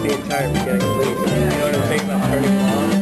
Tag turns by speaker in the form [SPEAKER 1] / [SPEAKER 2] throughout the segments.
[SPEAKER 1] the entire mechanical. You know what I'm saying? Like starting long.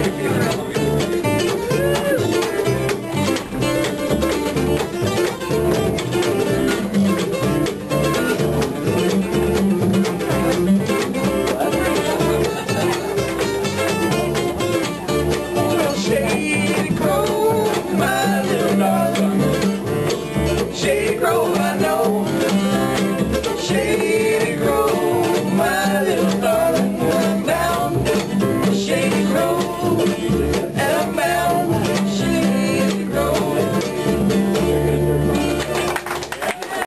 [SPEAKER 2] if you